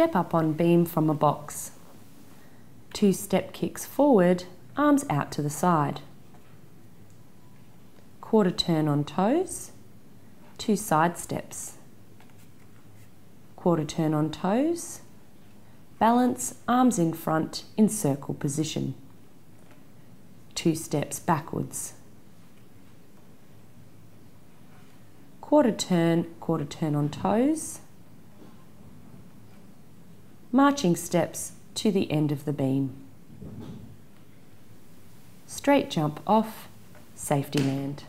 Step up on beam from a box. Two step kicks forward, arms out to the side. Quarter turn on toes. Two side steps. Quarter turn on toes. Balance, arms in front in circle position. Two steps backwards. Quarter turn, quarter turn on toes. Marching steps to the end of the beam. Straight jump off, safety land.